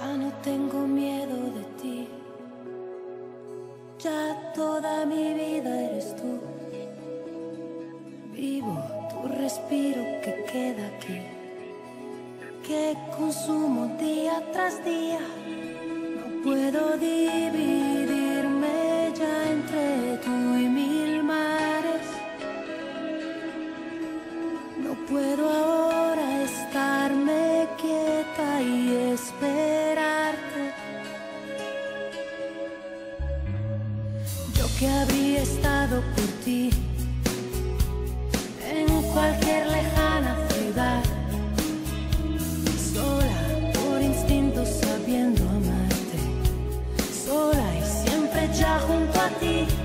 Ya no tengo miedo de ti. Ya toda mi vida eres tú. Vivo tu respiro que queda aquí. Que consumo día tras día. No puedo dividirme ya entre tú y mil mares. No puedo ahora estarme quieta y esperar. que habría estado por ti en cualquier lejana ciudad, sola por instinto sabiendo amarte, sola y siempre ya junto a ti.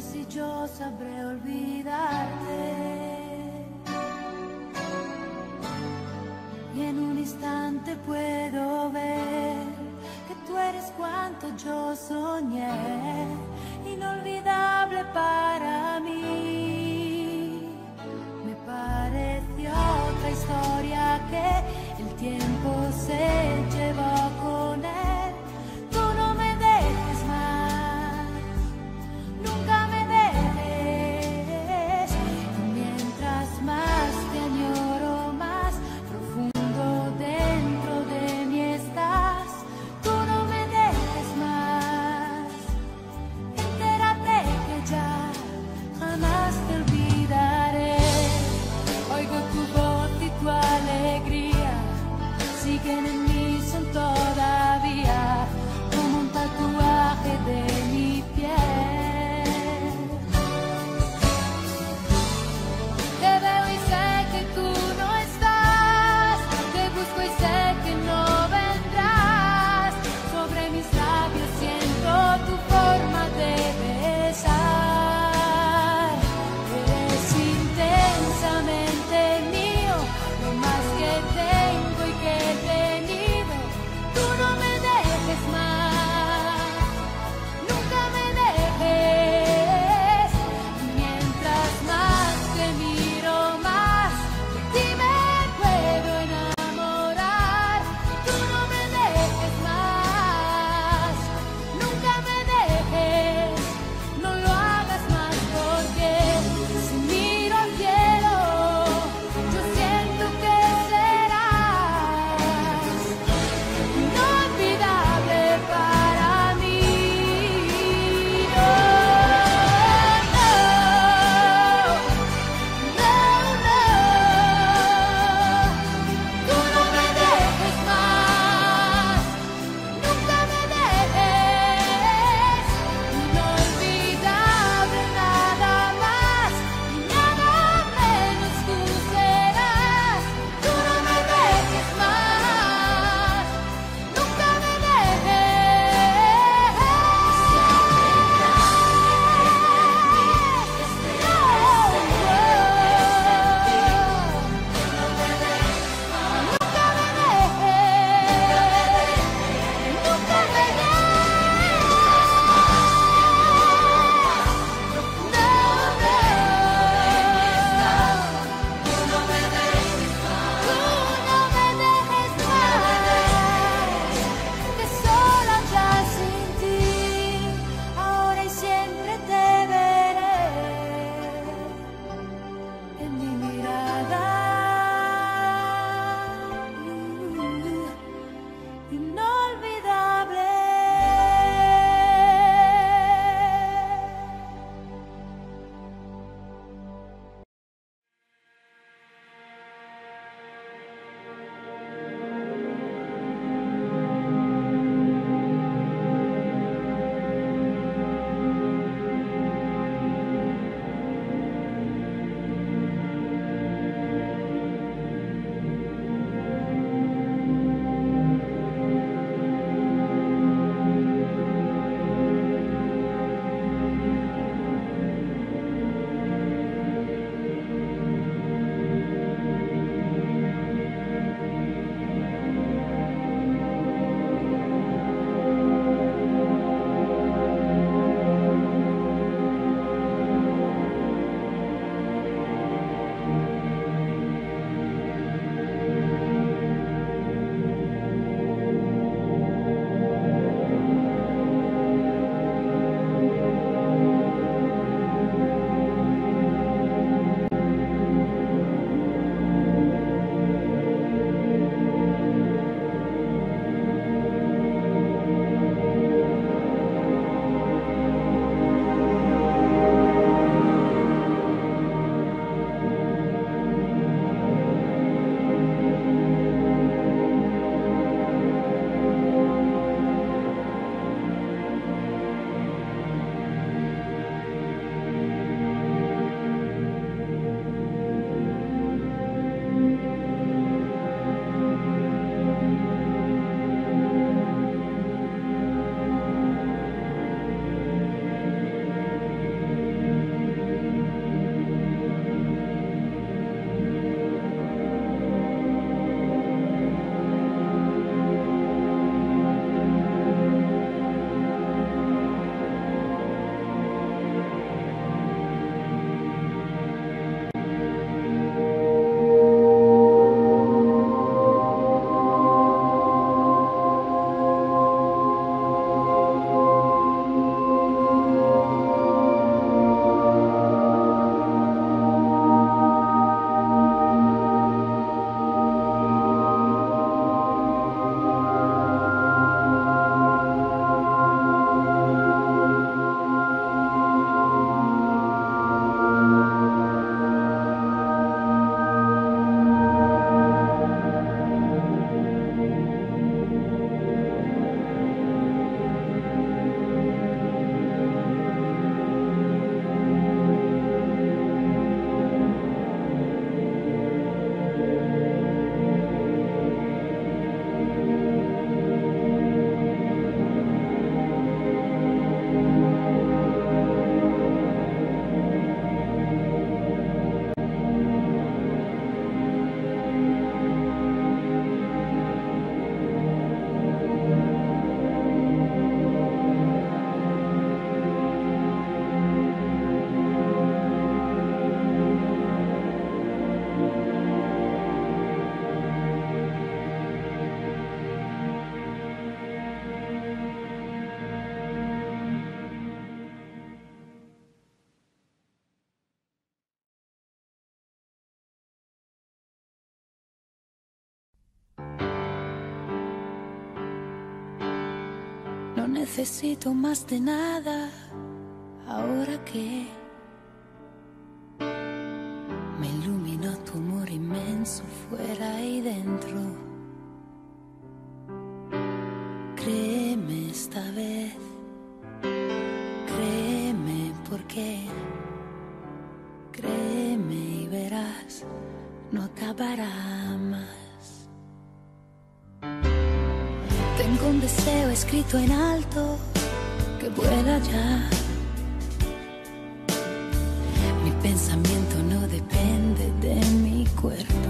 si yo sabré olvidarte. Y en un instante puedo ver que tú eres cuanto yo soñé, inolvidable para mí. Me pareció otra historia que el tiempo se llevó. necesito más de nada. Ahora que me iluminó tu amor inmenso fuera y dentro. Créeme esta vez, créeme porque, créeme y verás, no acabará más. deseo escrito en alto que vuela ya. Mi pensamiento no depende de mi cuerpo.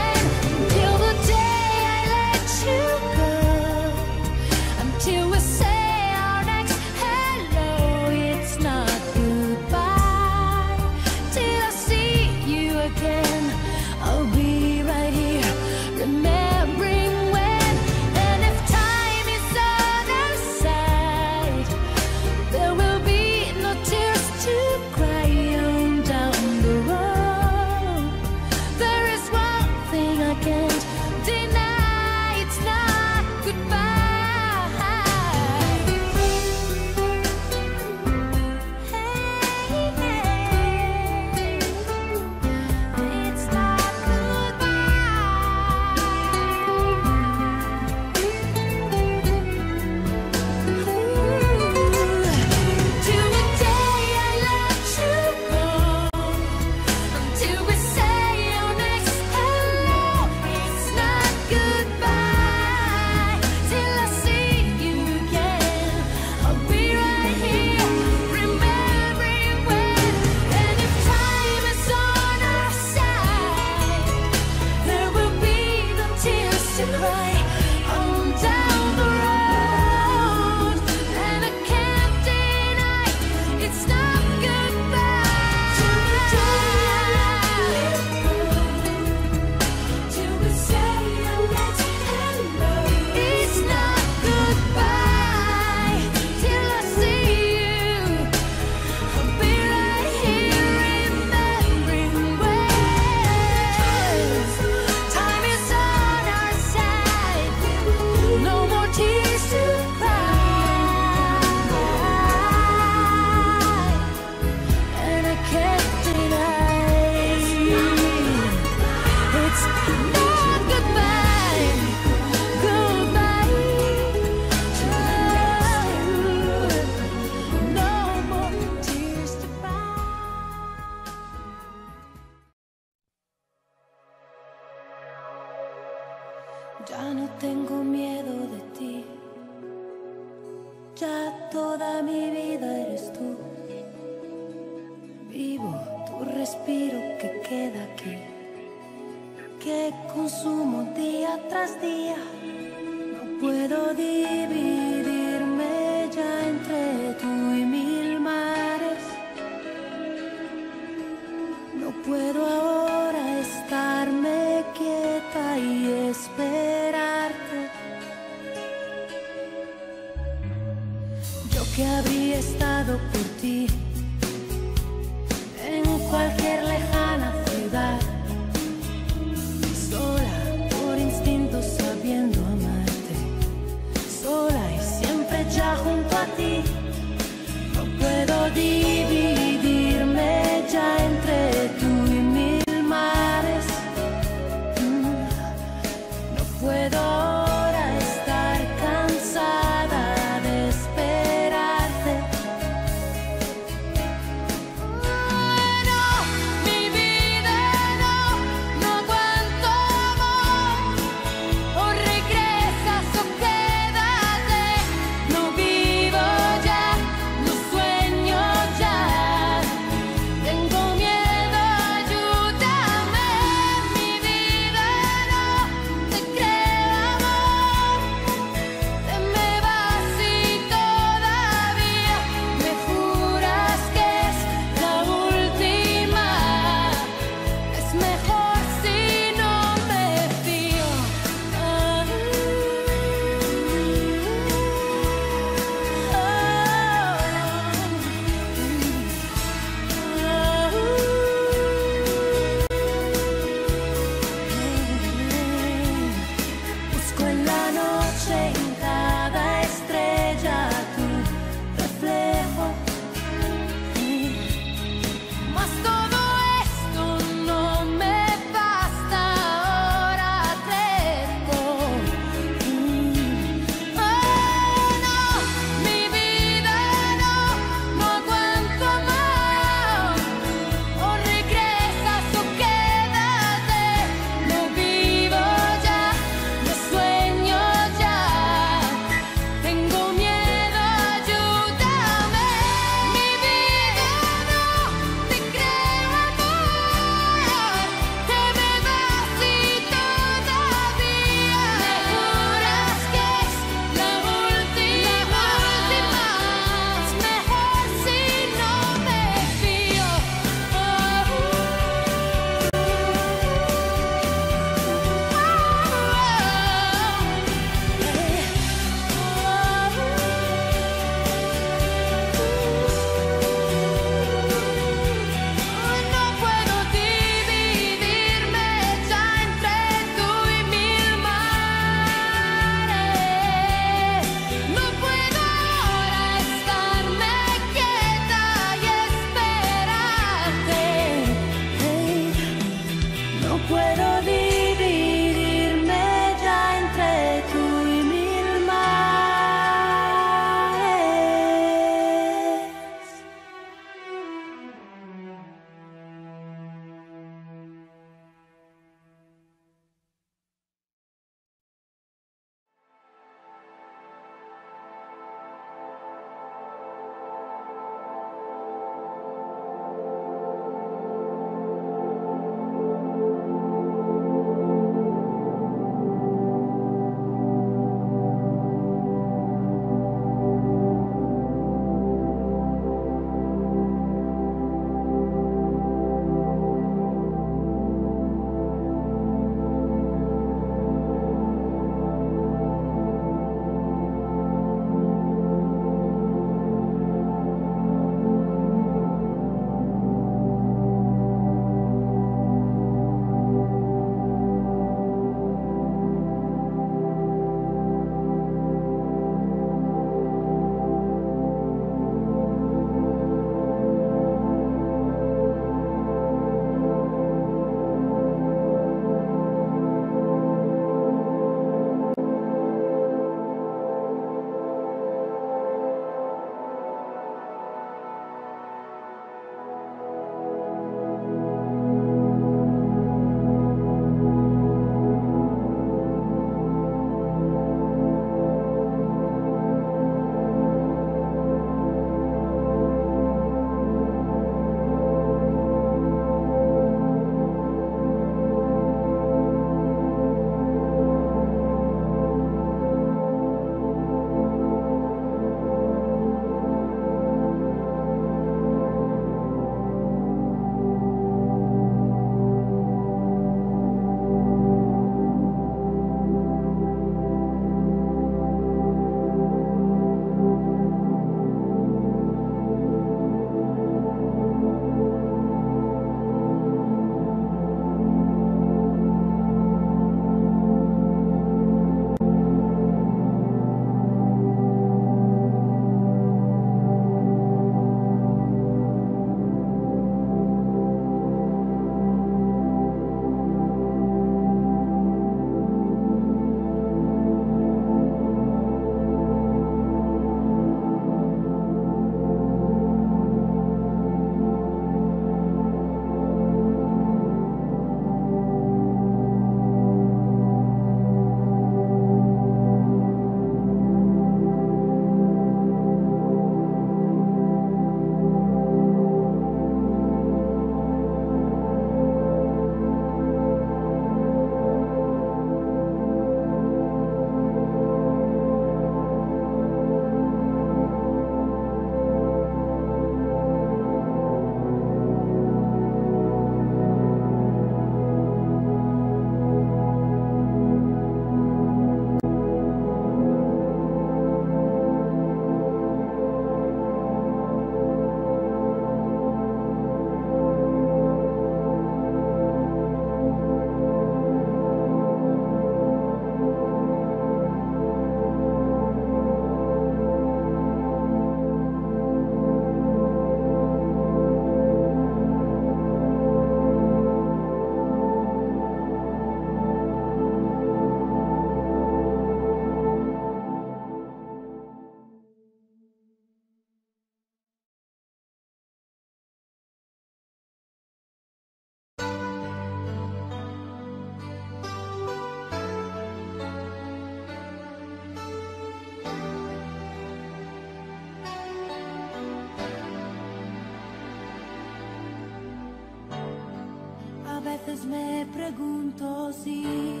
veces me pregunto si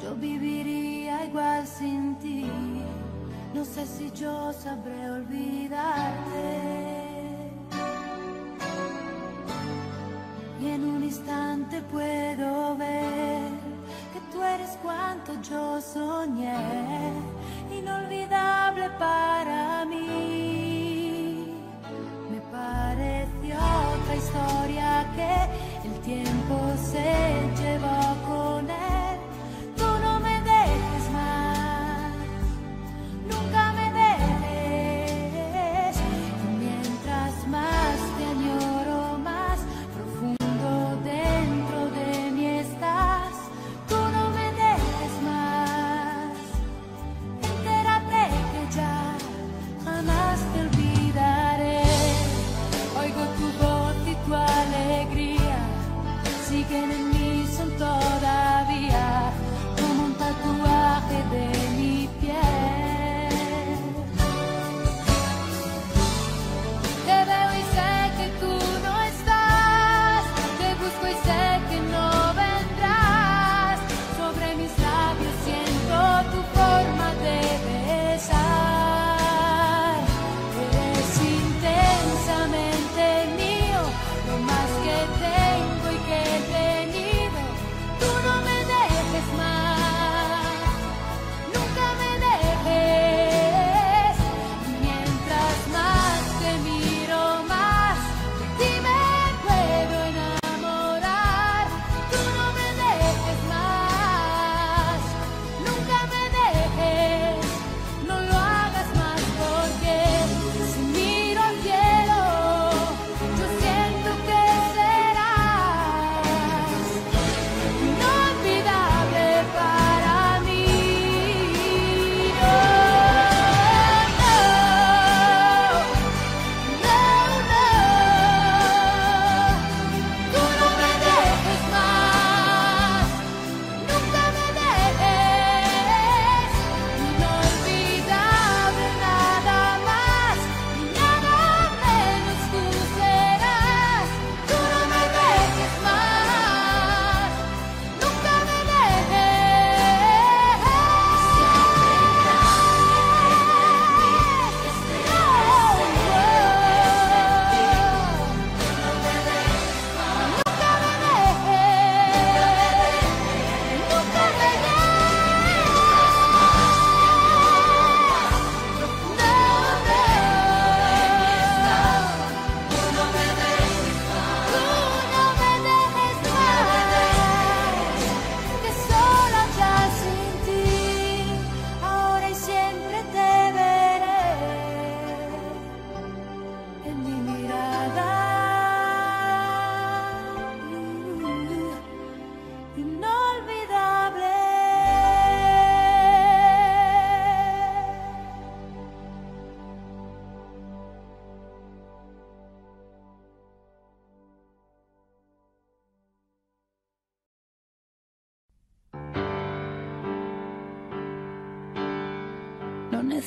yo viviría igual sin ti. No sé si yo sabré olvidarte. Y en un instante puedo ver que tú eres cuanto yo soñé, inolvidable para mí. Me parece otra historia que tiempo se lleva.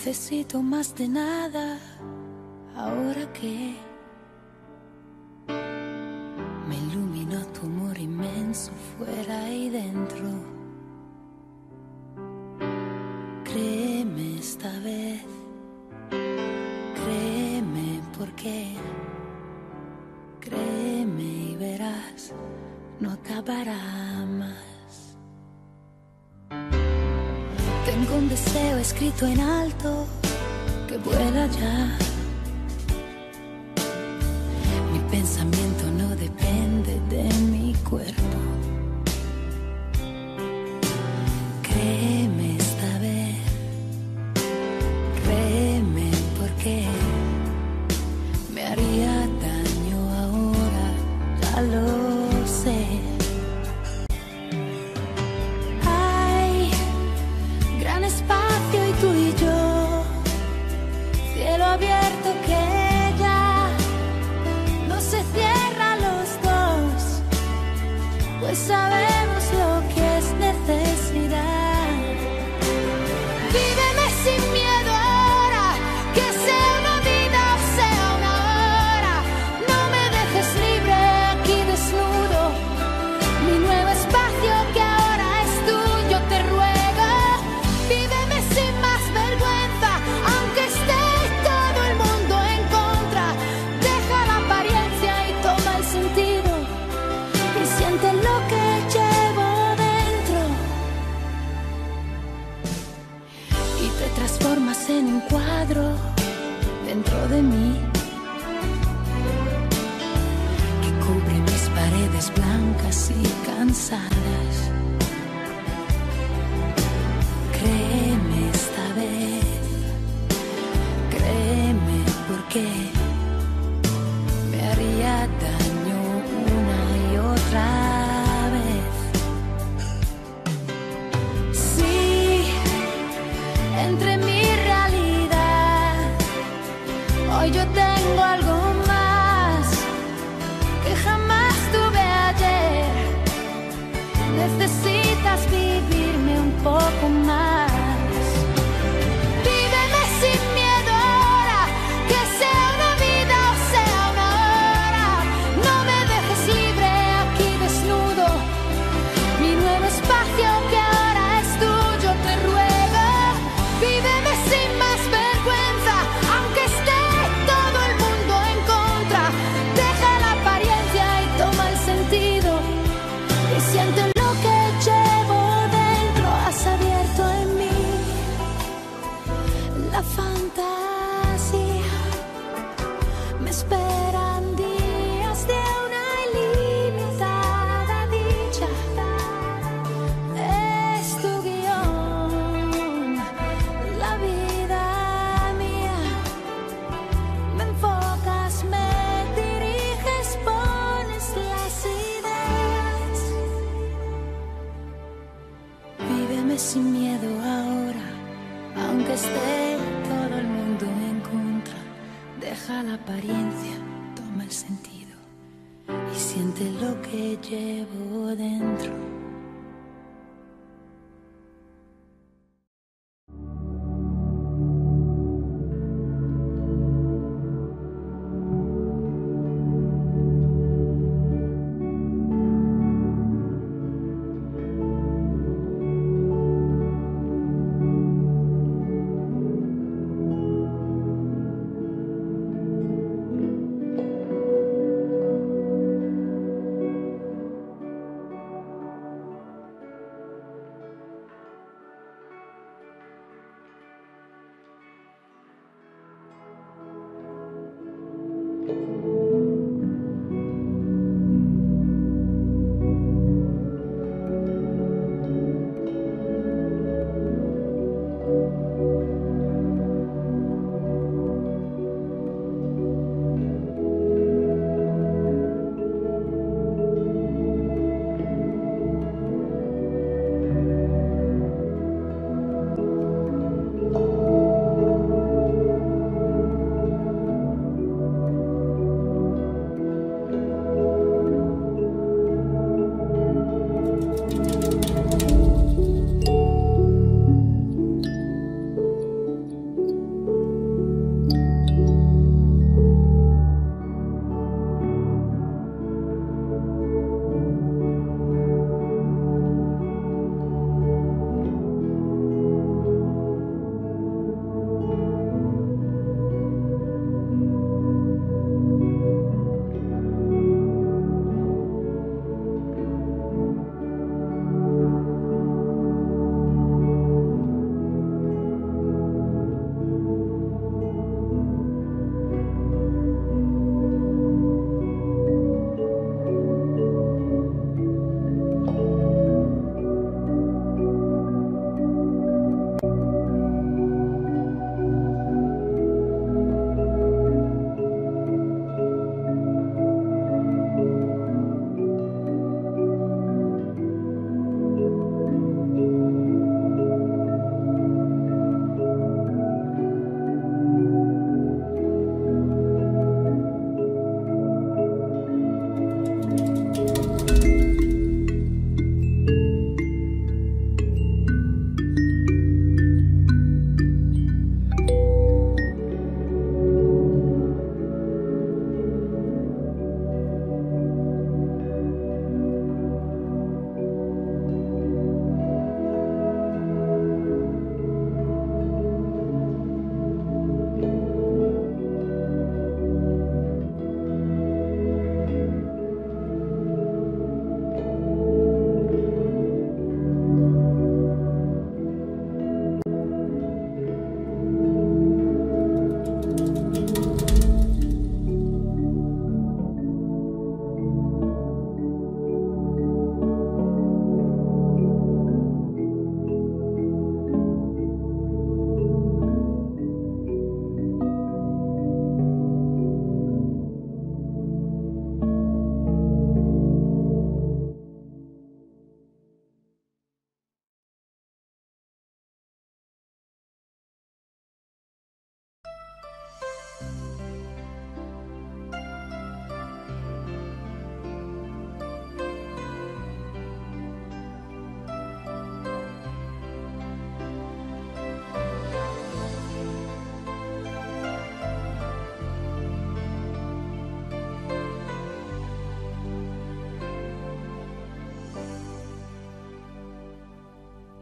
necesito más de nada. Ahora que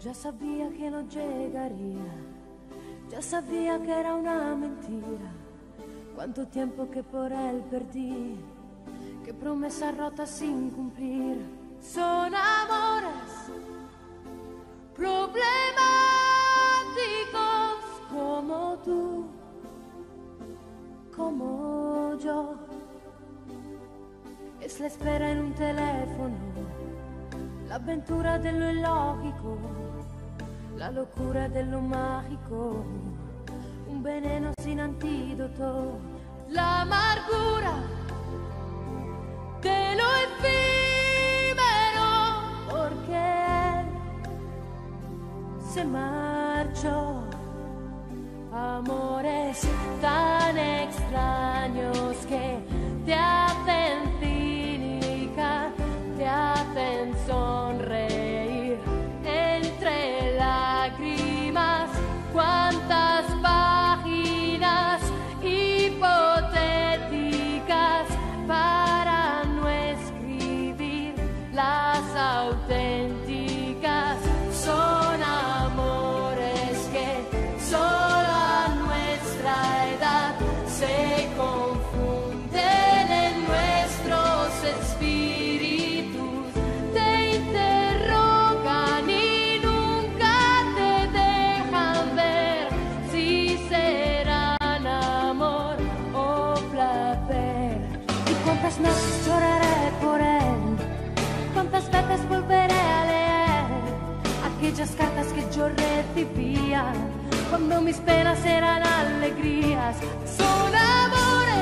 Ya sabía que no llegaría, ya sabía que era una mentira. Cuánto tiempo que por él perdí, qué promesas rotas sin cumplir. Son amores problemáticos como tú, como yo. Es la espera en un teléfono, la aventura de lo illogico, la locura de lo mágico, un veneno sin antídoto, la amargura de lo efímero, porque se marchó. Amores tan extraños que te hacen cínica, te hacen sonreír Why aquellas cartas que yo recibía cuando mis penas eran alegrías? Son amores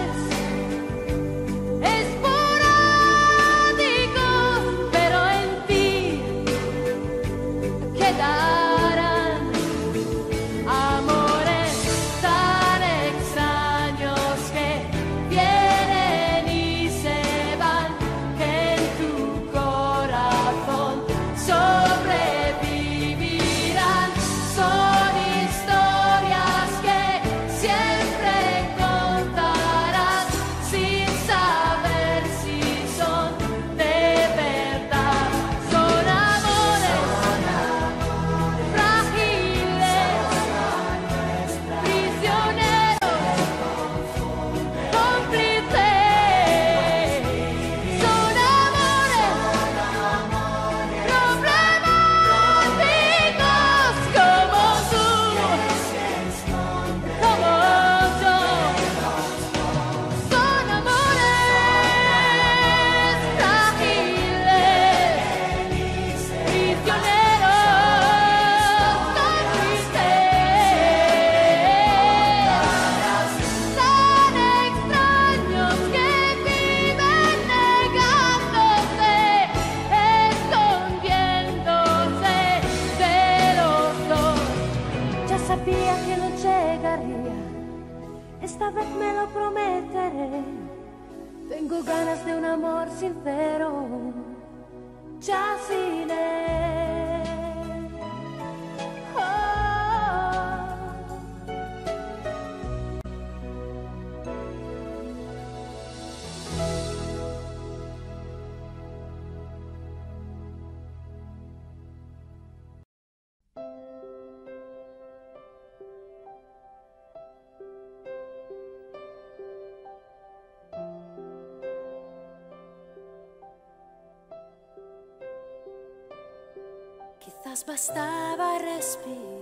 Quizás bastaba respirar,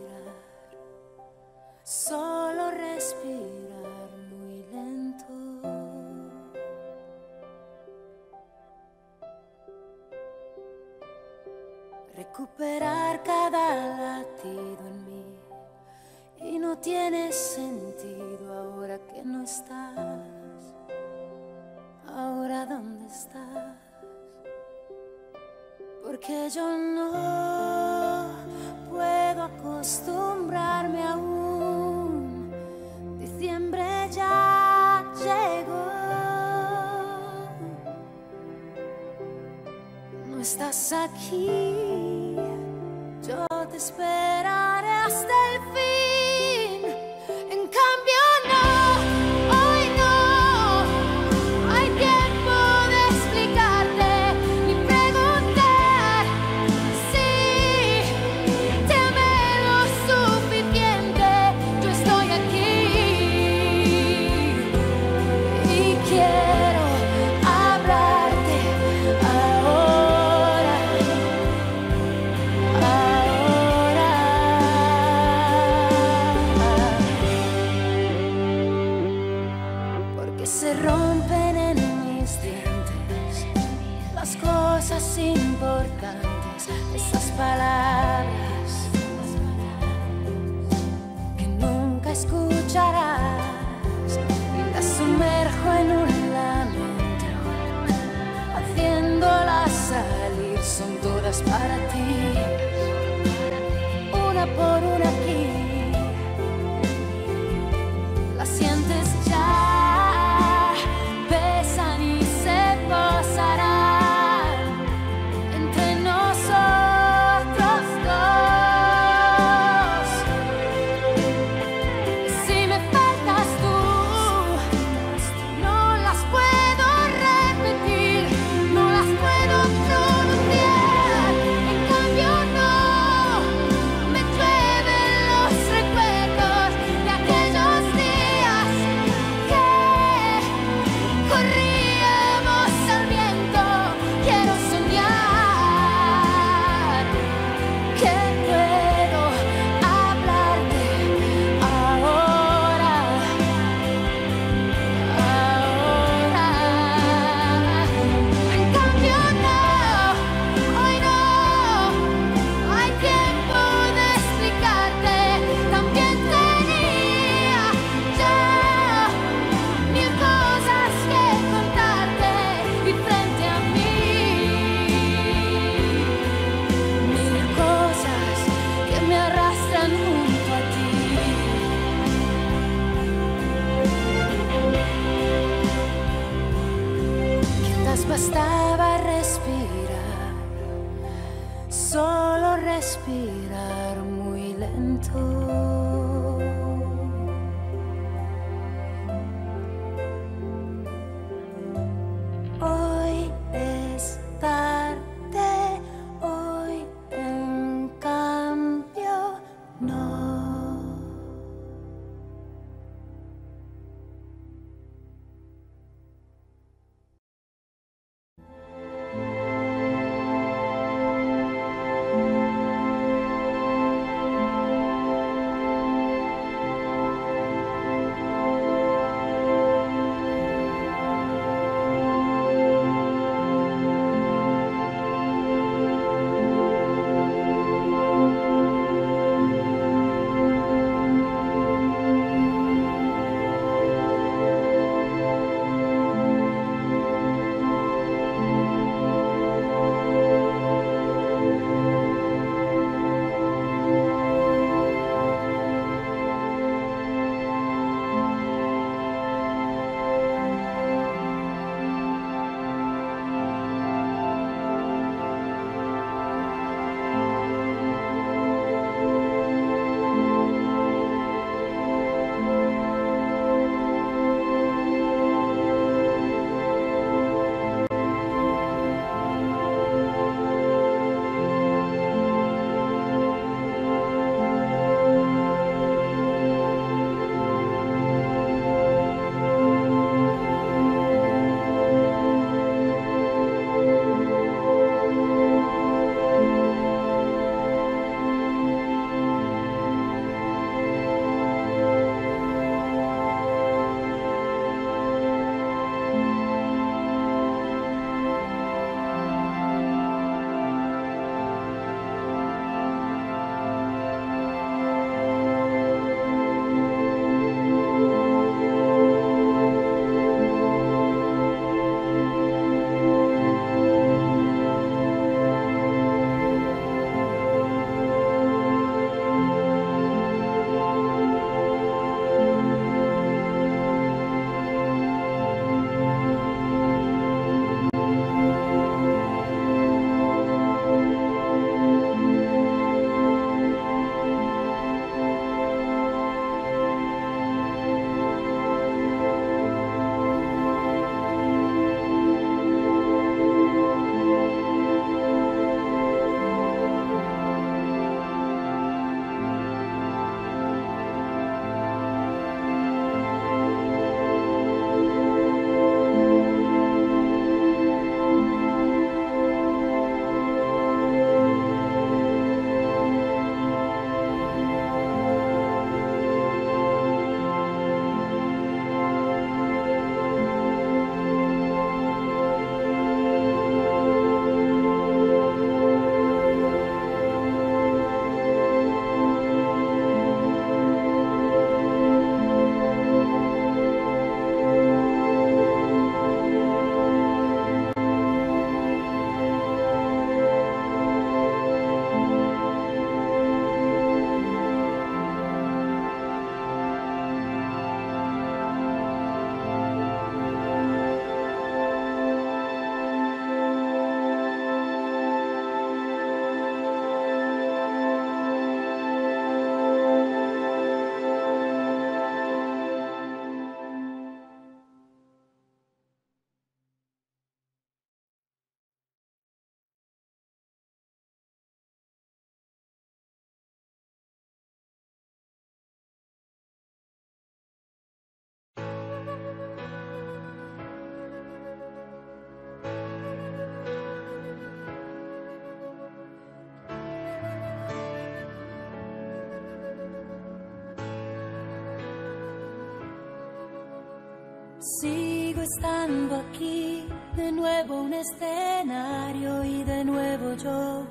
Estando aquí, de nuevo un escenario y de nuevo yo.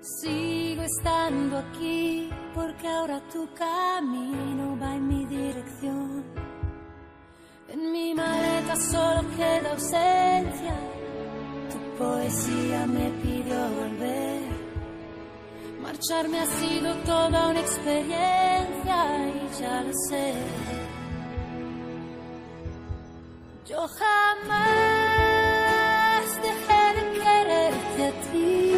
Sigo estando aquí porque ahora tu camino va en mi dirección. En mi maleta solo queda ausencia, tu poesía me pidió volver. Marcharme ha sido toda una experiencia y ya lo sé. Yo jamás dejé de quererte a ti.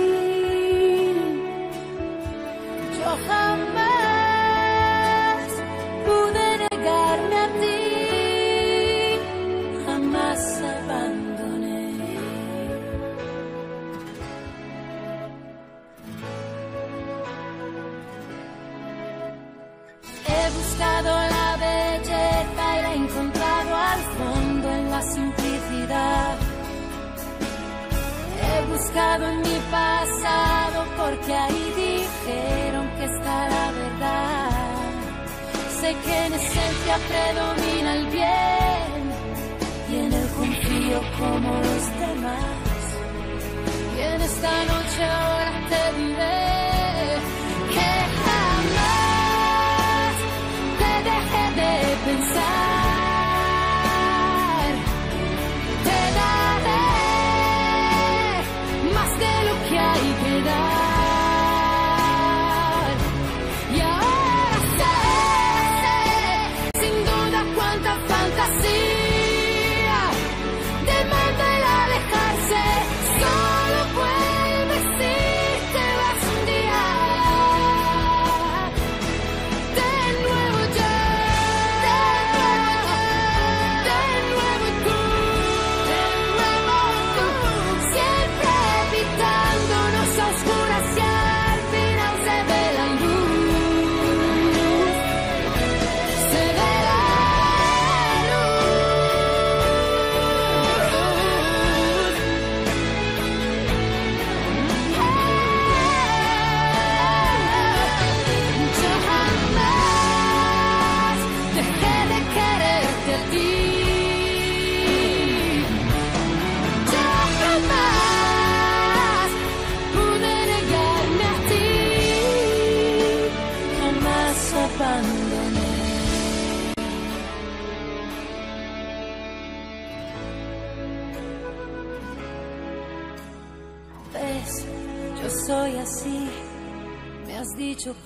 Pasado porque ahí dijeron que está la verdad. Sé que en esencia predomina el bien y en el confío como los demás. Y en esta noche ahora te diré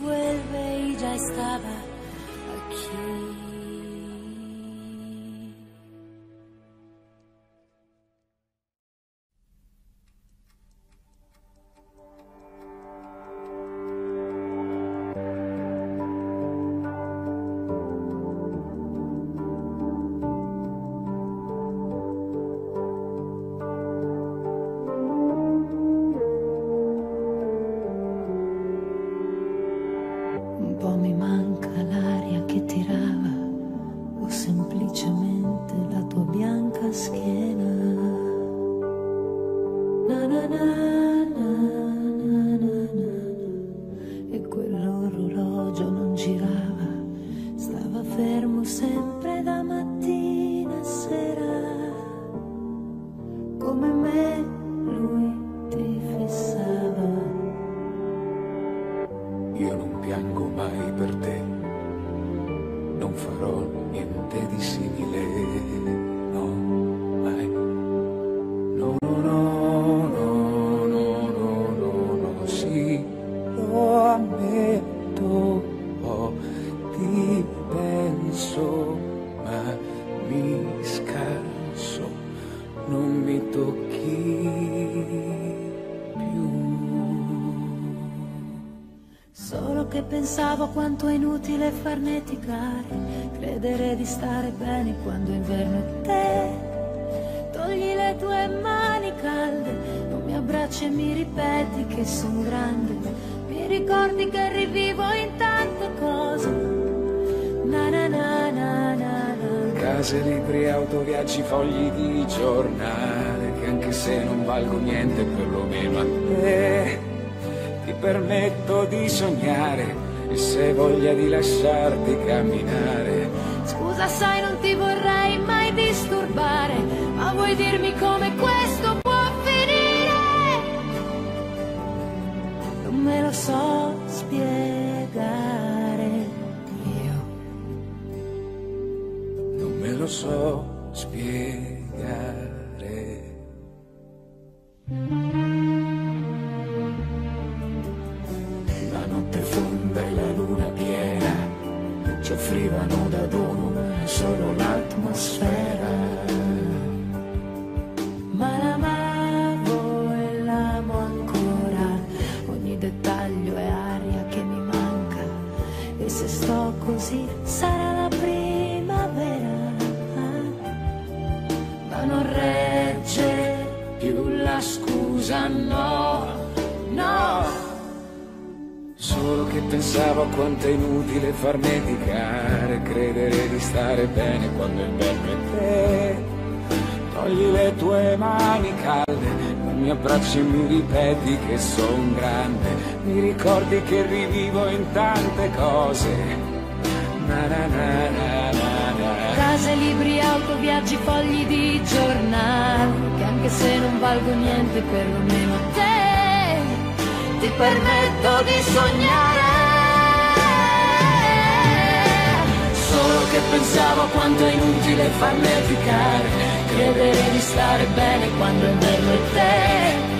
vuelve inutile farneticare, credere di stare bene quando inverno è te. Togli le tue mani calde, non mi abbracci e mi ripeti che sono grande. Mi ricordi che rivivo in tante cose. Na na na na na na. Case, libri, auto, viaggi, fogli di giornale Che anche se non valgo niente perlomeno a te Ti permetto di sognare E se voglia di lasciarti camminare Scusa, sai, non ti vorrei mai disturbare, ma vuoi dirmi come questo può finire? Non me lo so spiegare io. Non me lo so spiegare. Pensavo quanto è inutile far medicare, credere di stare bene quando il bello è te. Togli le tue mani calde, non mi abbracci e mi ripeti che son grande, mi ricordi che rivivo in tante cose. Na na na. Case, libri, auto, viaggi, fogli di giornale Che anche se non valgo niente perlomeno te Ti permetto di sognare che pensavo quanto è inutile far nevicare Credere di stare bene quando è vero è te.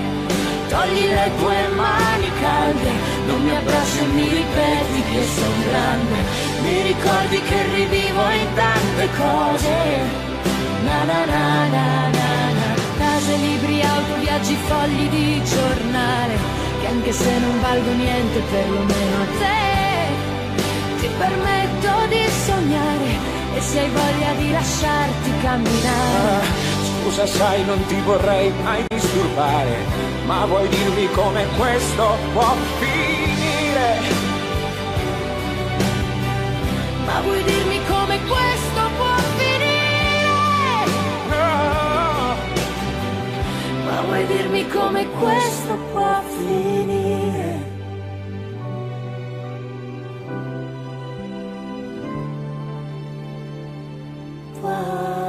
Togli le tue mani calde Non mi abbracci e mi ripeti che sono grande. Mi ricordi che rivivo in tante cose. Na na na na na na. Case, libri, auto, viaggi, fogli di giornale Che anche se non valgo niente perlomeno a te Ti permetto di sognare E se hai voglia di lasciarti camminare Ah, Scusa sai non ti vorrei mai disturbare Ma vuoi dirmi come questo può finire? Ma vuoi dirmi come questo può finire? No! Ma vuoi dirmi come questo può finire? love.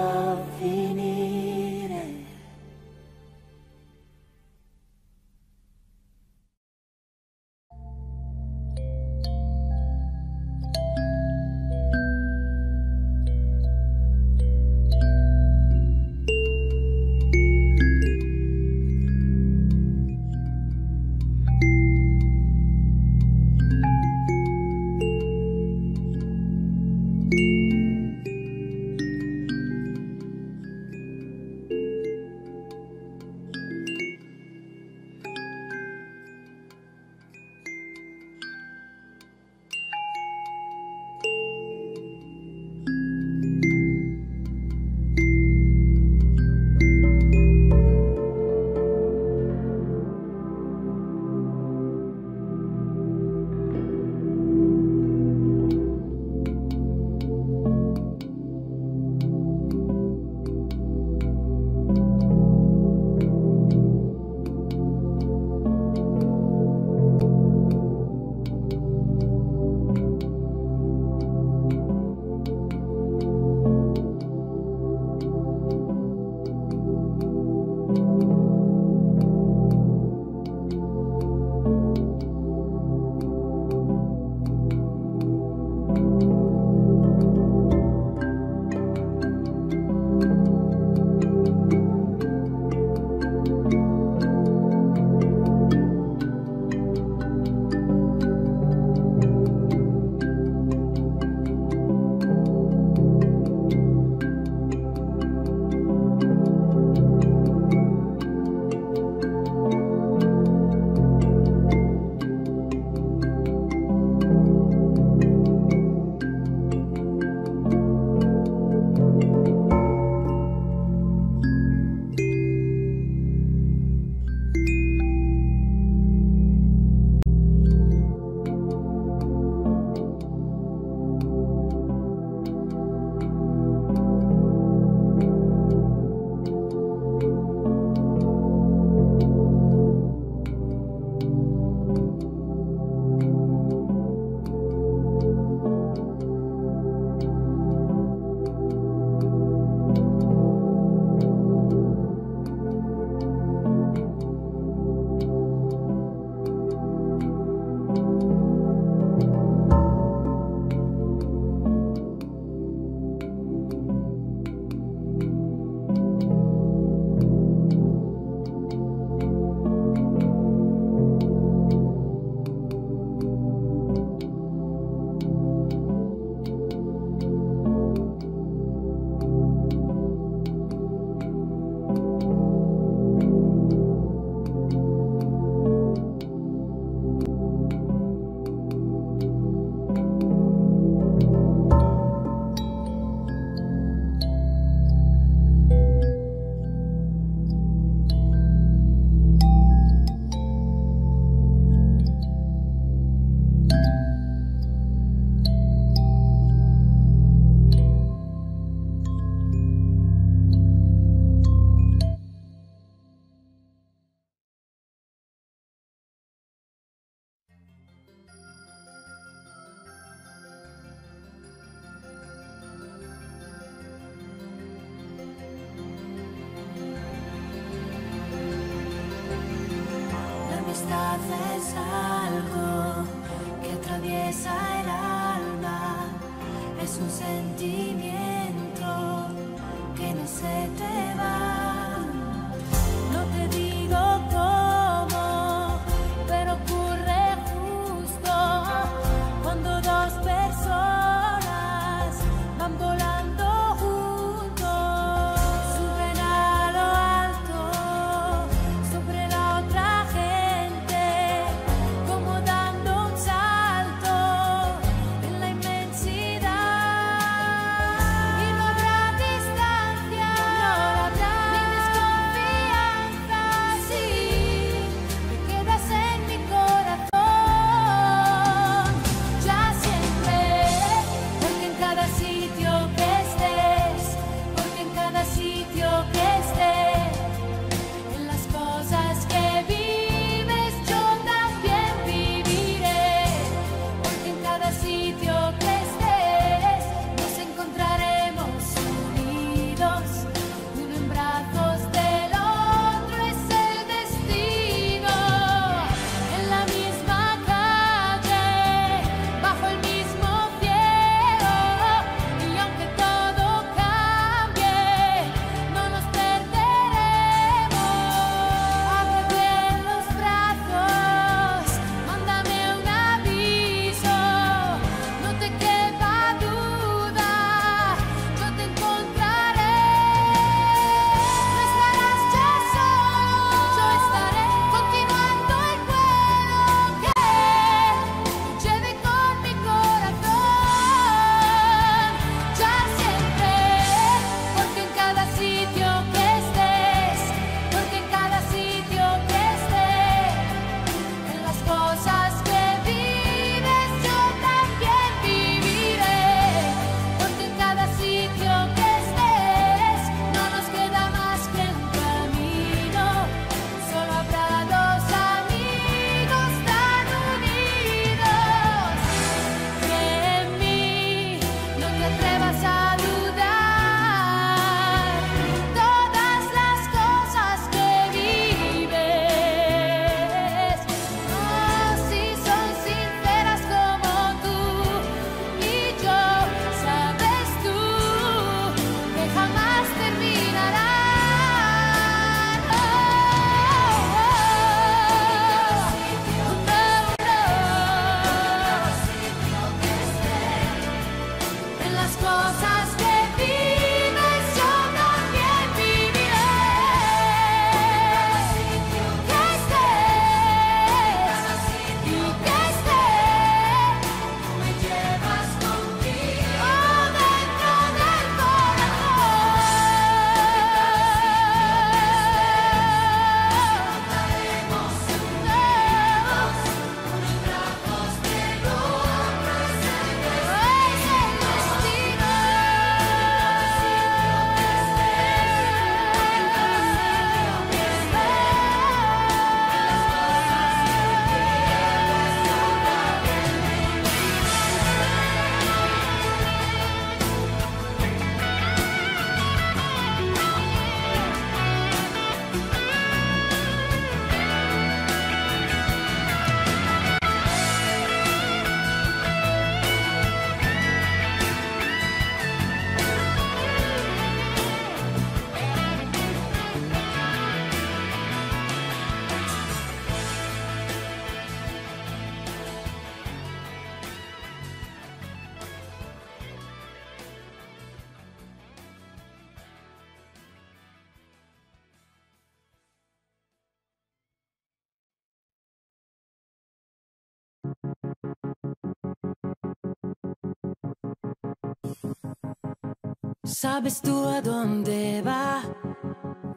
¿Sabes tú a dónde va?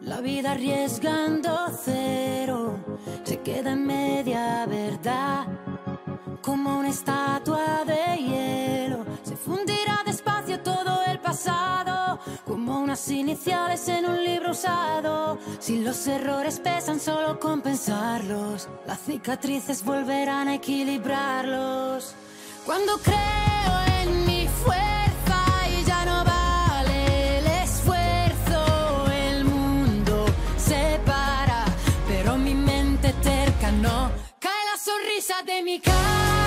La vida arriesgando cero se queda en media verdad. Como una estatua de hielo se fundirá despacio todo el pasado. Como unas iniciales en un libro usado. Si los errores pesan solo con pensarlos, las cicatrices volverán a equilibrarlos. Cuando creo en mi fuerza. De mi cara,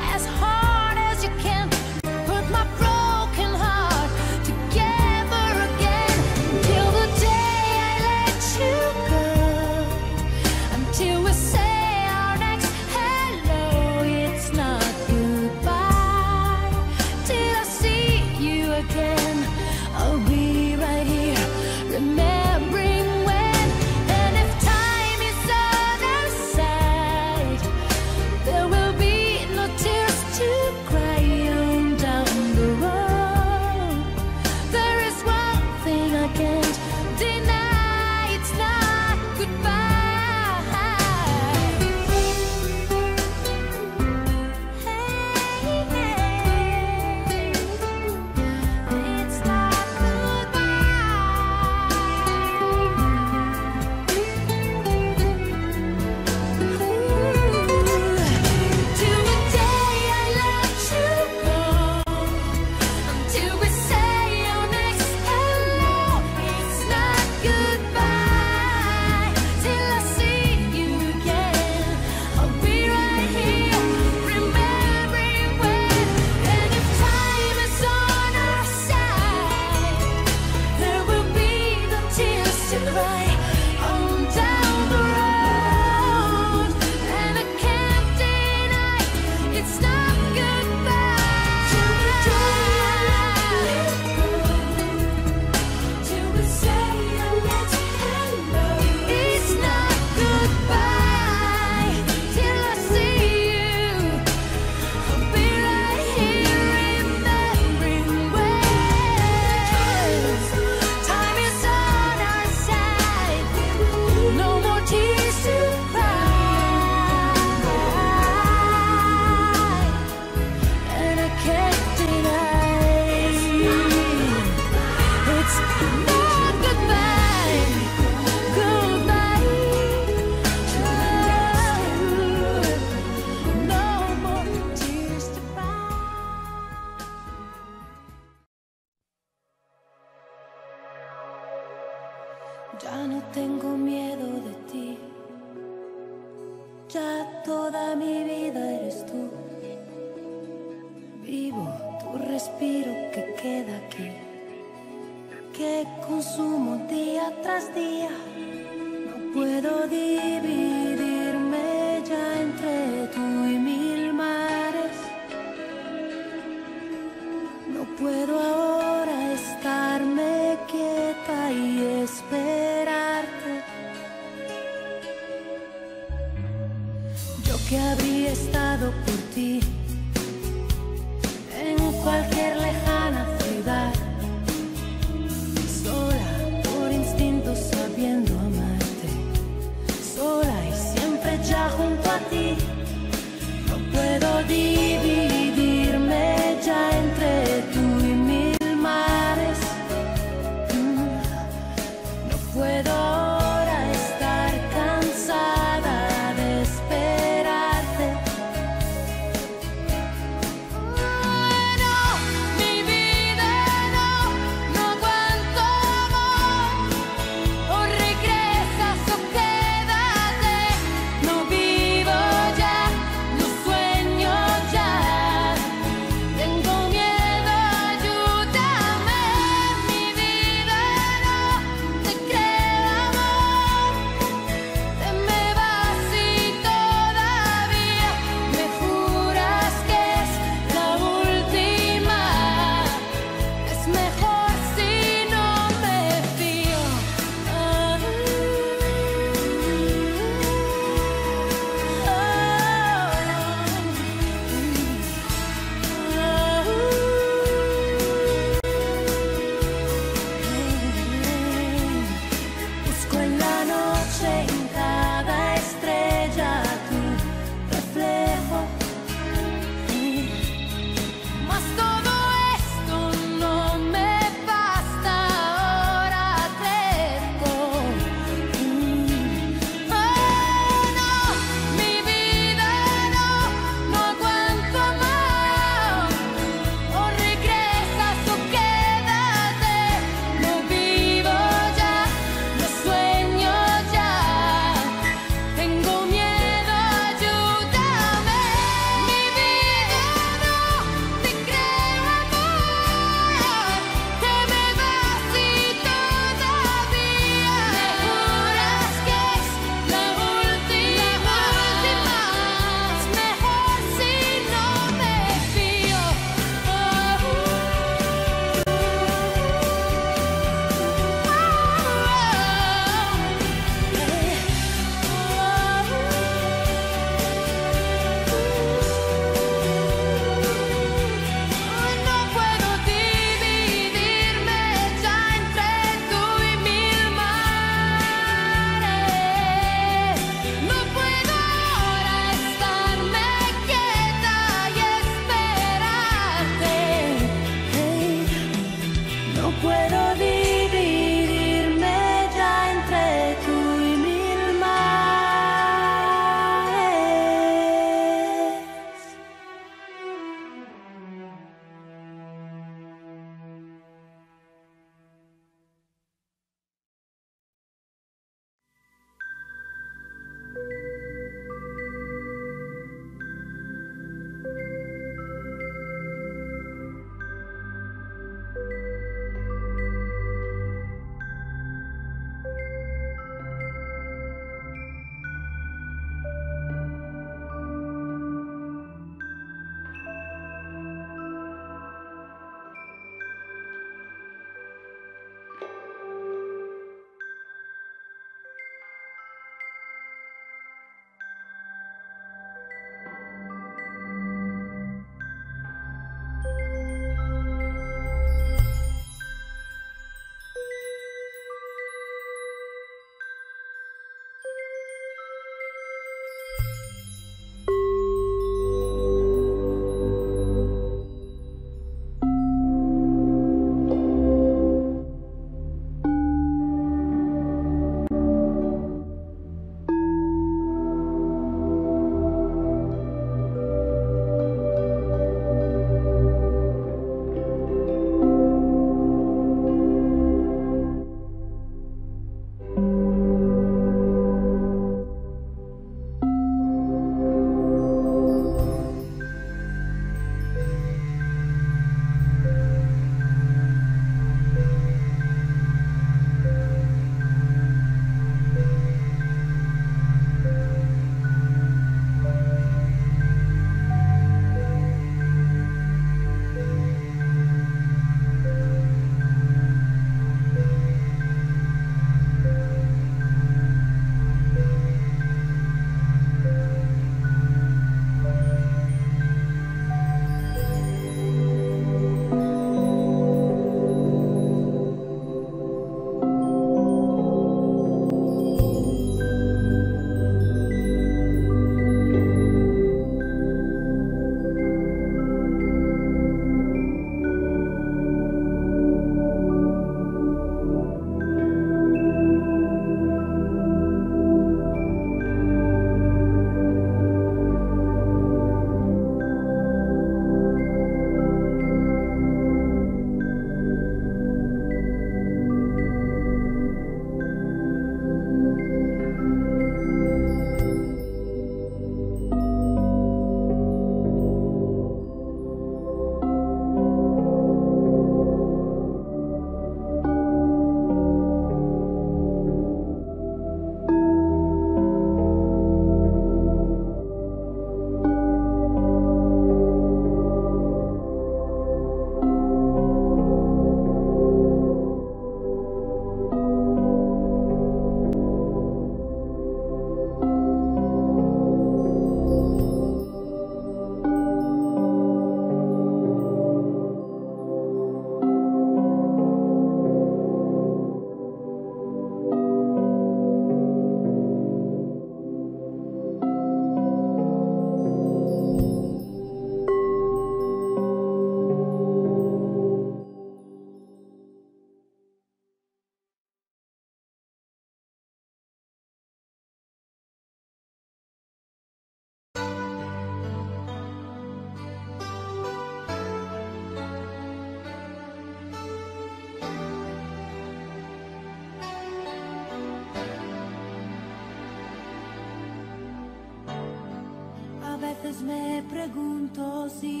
pregunto si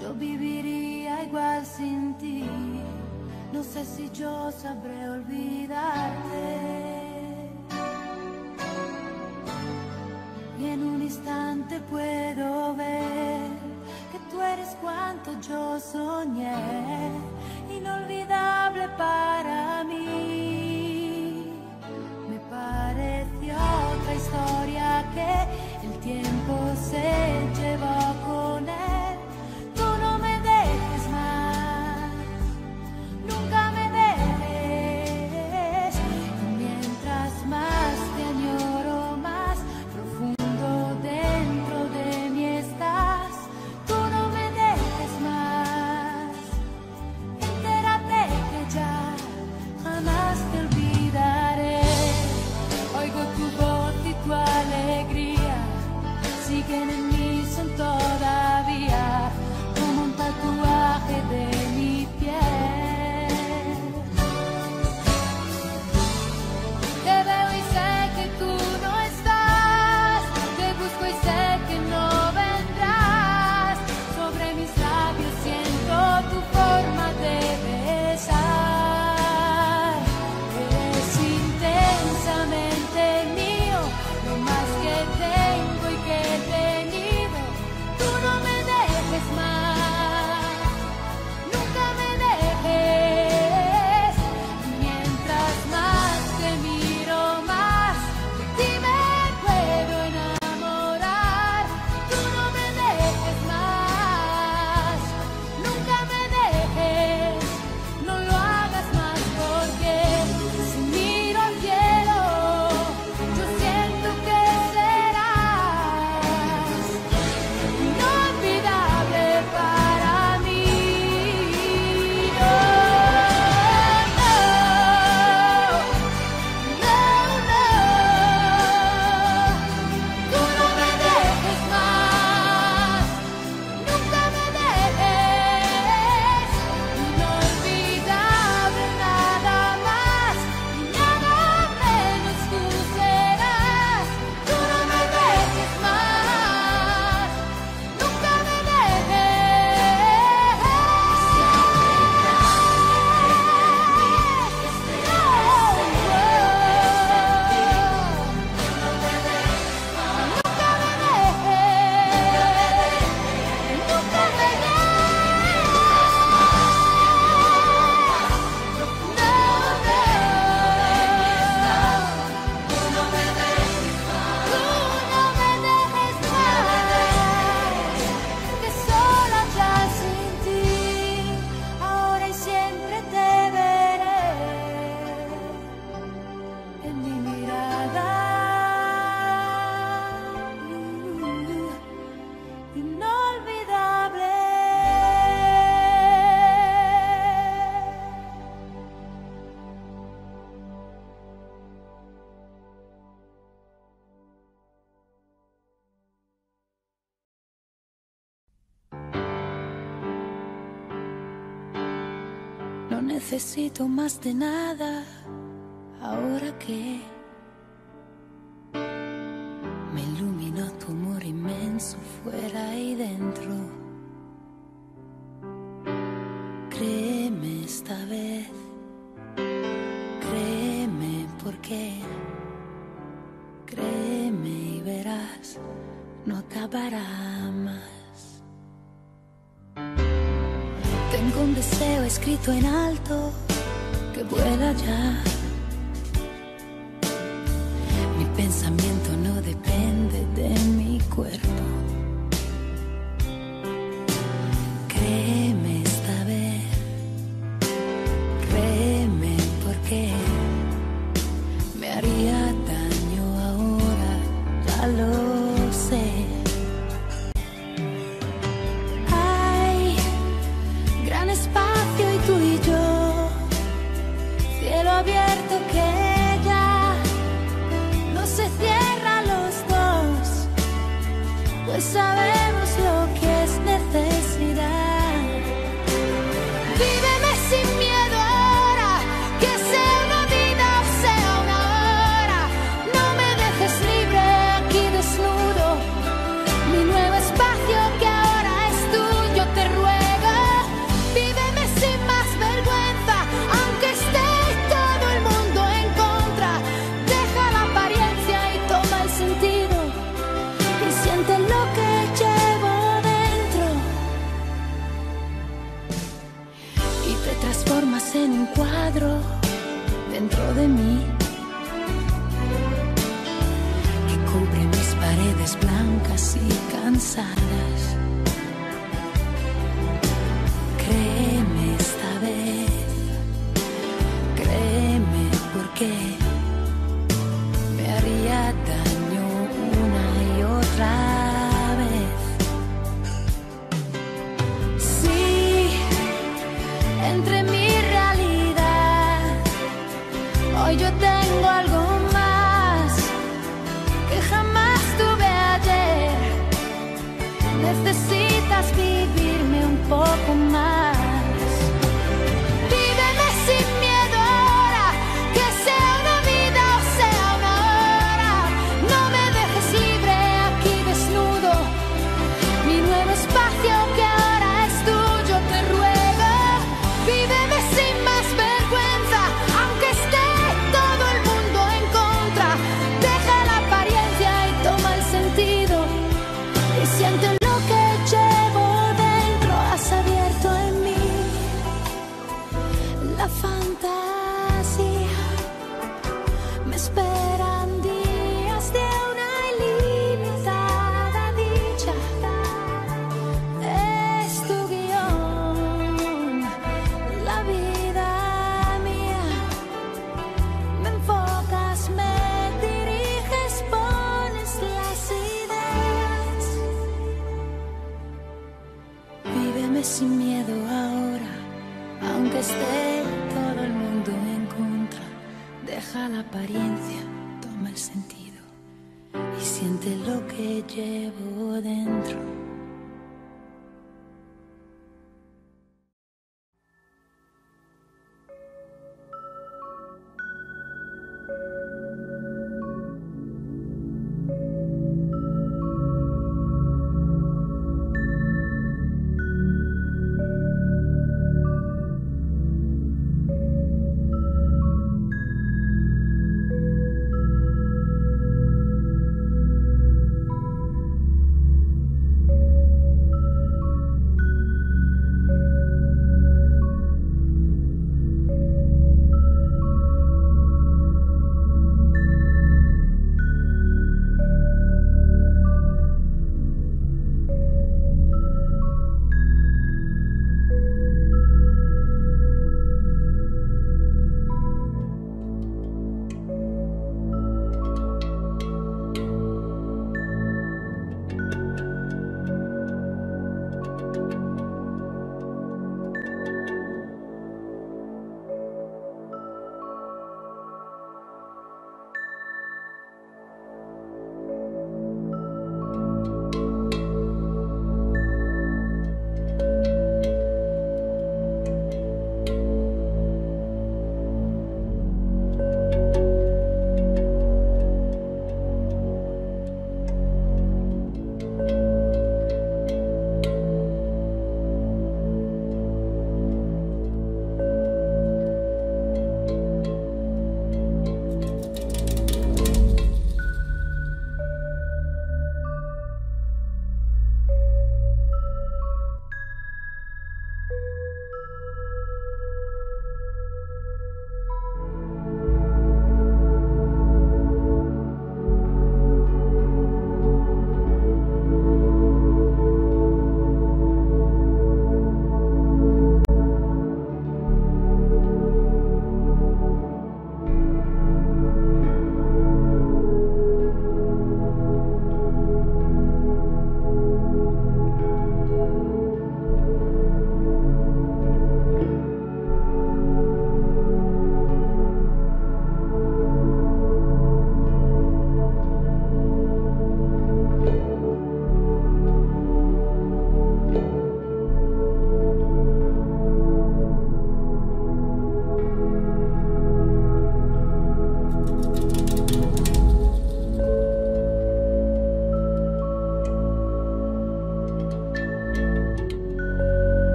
yo viviría igual sin ti. No sé si yo sabré olvidarte. Y en un instante puedo ver que tú eres cuanto yo soñé, inolvidable para mí. Me pareció otra historia que tiempo se llevó necesito más de nada. Ahora que me iluminó tu amor inmenso fuera y dentro. Créeme esta vez, créeme porque, créeme y verás, no acabará más. Tengo un deseo escrito en alto que vuela ya.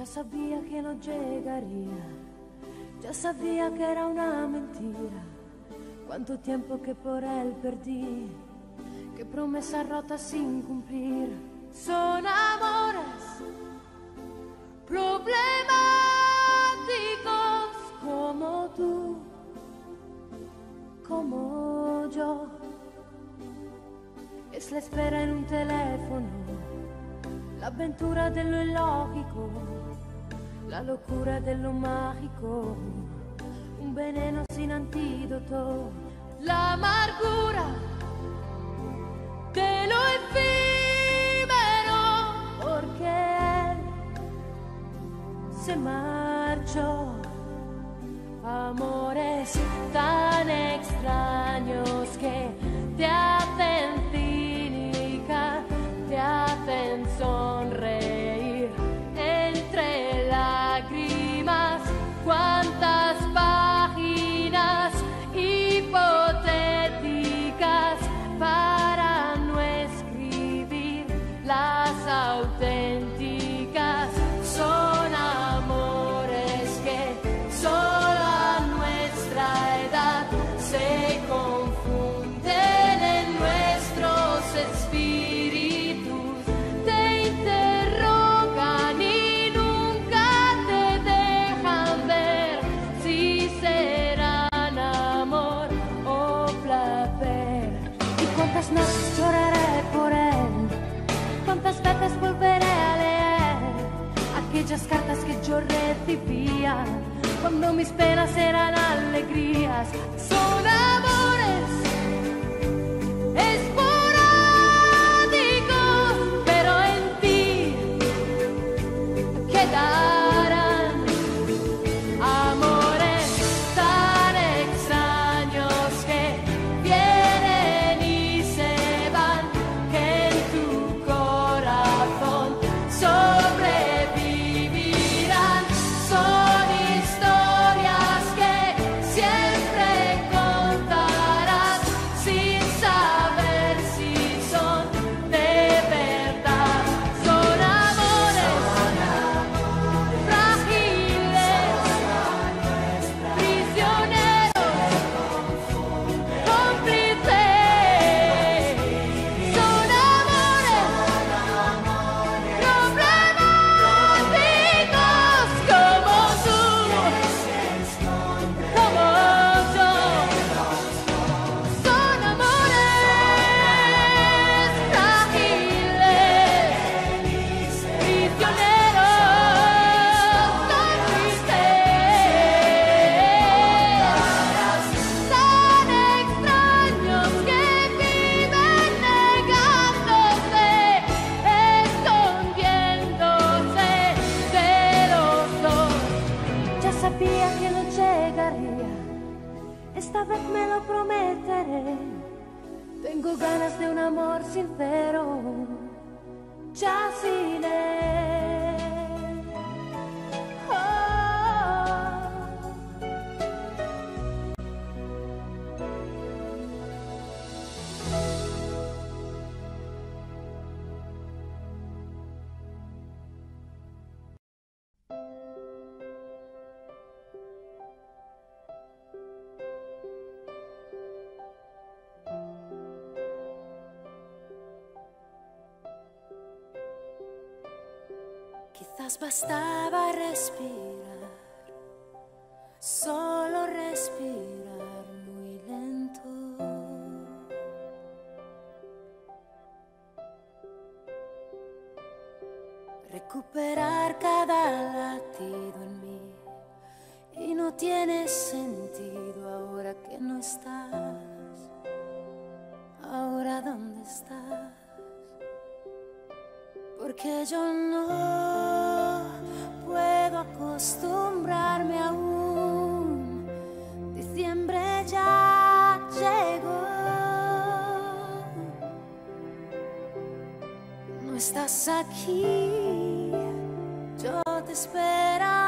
Ya sabía que no llegaría, ya sabía que era una mentira. Cuánto tiempo que por él perdí, qué promesa rota sin cumplir. Son amores problemáticos como tú, como yo. Es la espera en un teléfono, la aventura de lo ilógico, la locura de lo mágico, un veneno sin antídoto, la amargura de lo efímero, porque se marchó. Amores tan extraños que te que yo recibía cuando mis penas eran alegrías? Latido en mí y no tiene sentido ahora que no estás. Ahora dónde estás porque yo no puedo acostumbrarme aún. Diciembre ya llegó. No estás aquí, yo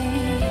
para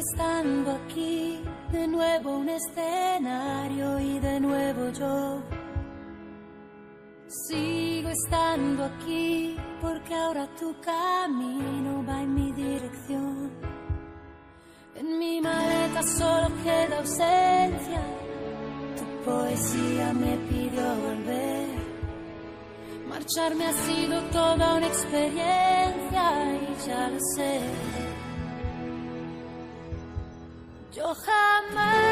estando aquí, de nuevo un escenario y de nuevo yo. Sigo estando aquí porque ahora tu camino va en mi dirección. En mi maleta solo queda ausencia, tu poesía me pidió volver. Marcharme ha sido toda una experiencia y ya lo sé. Jamás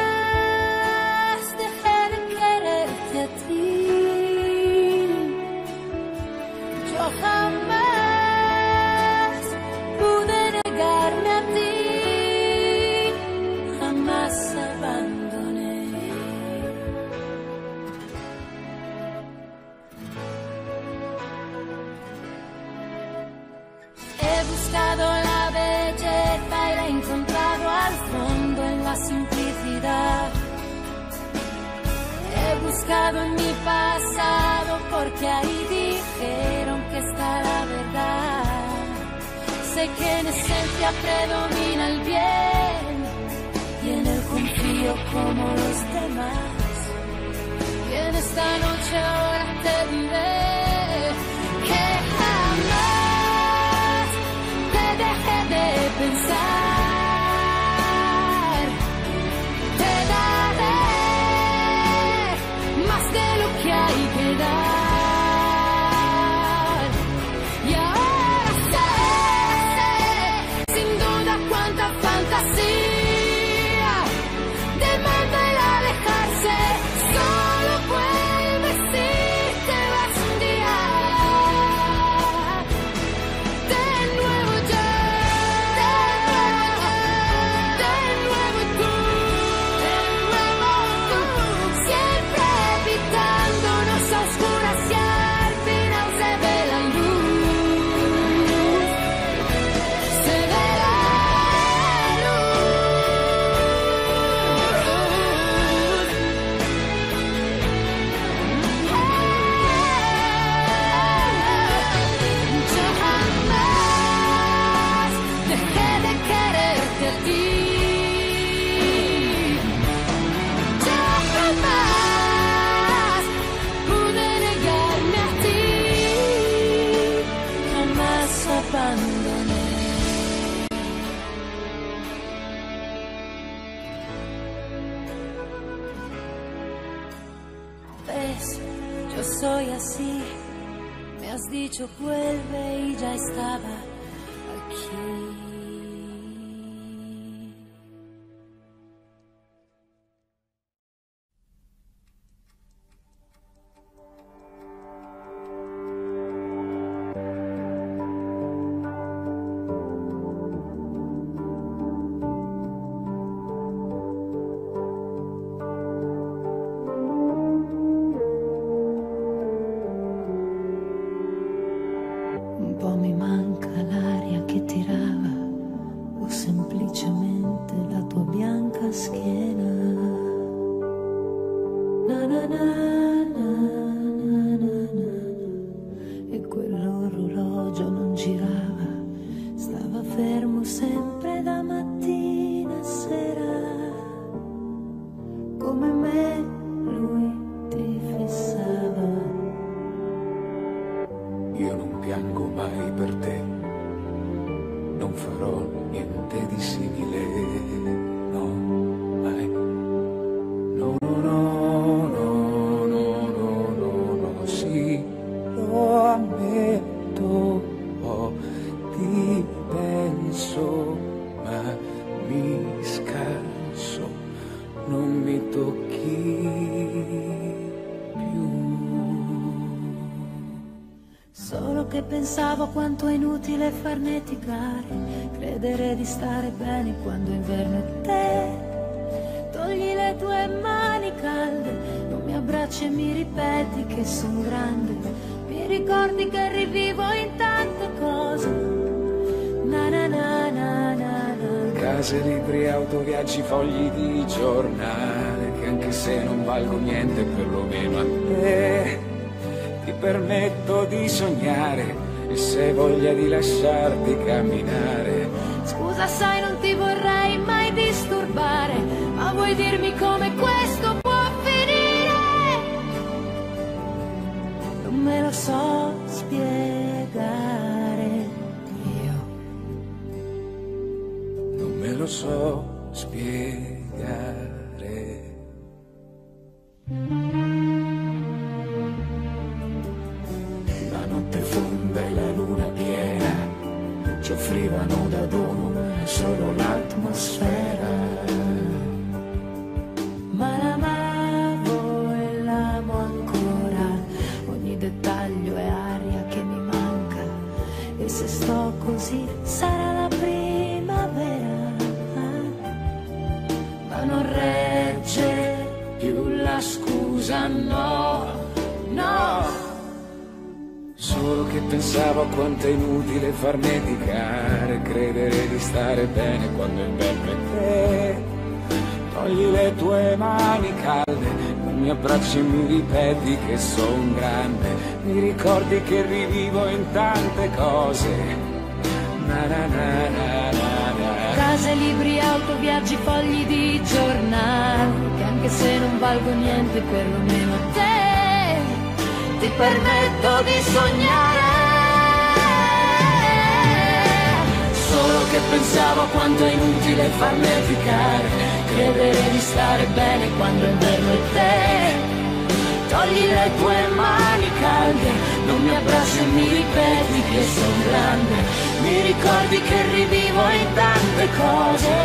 porque ahí dijeron que está la verdad. Sé que en esencia predomina el bien y en él confío como los demás. Y en esta noche ahora te diré dicho vuelve y ya estaba quanto è inutile farneticare, credere di stare bene quando inverno è te. Togli le tue mani calde, non mi abbracci e mi ripeti che son grande. Mi ricordi che rivivo in tante cose. Na na na na na na. Case, libri, auto, viaggi, fogli di giornale Che anche se non valgo niente perlomeno a te Ti permetto di sognare E se voglia di lasciarti camminare Scusa sai, non ti vorrei mai disturbare, ma vuoi dirmi come questo può finire? Non me lo so spiegare io. Non me lo so spiegare. Ci offrivano da dono quanto è inutile far medicare, credere di stare bene quando invece te. Togli le tue mani calde, non mi abbracci e mi ripeti che son grande, mi ricordi che rivivo in tante cose. Na na na. Case, libri, auto, viaggi, fogli di giornale Che anche se non valgo niente perlomeno te Ti permetto di sognare che pensavo quanto è inutile far nevicare Credere di stare bene quando è inverno e te. Togli le tue mani calde Non mi abbracci e mi ripeti che sono grande. Mi ricordi che rivivo in tante cose.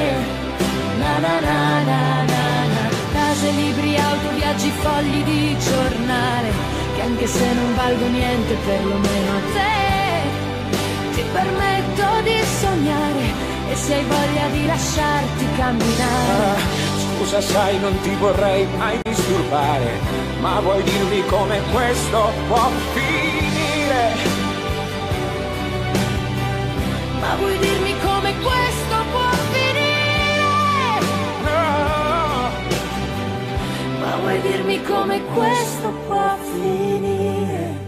Na na na na na na. Case, libri, auto, viaggi, fogli di giornale Che anche se non valgo niente perlomeno a te Ti permetto di sognare E se hai voglia di lasciarti camminare Ah, Scusa sai non ti vorrei mai disturbare Ma vuoi dirmi come questo può finire? Ma vuoi dirmi come questo può finire? No. Ma vuoi dirmi come questo può finire?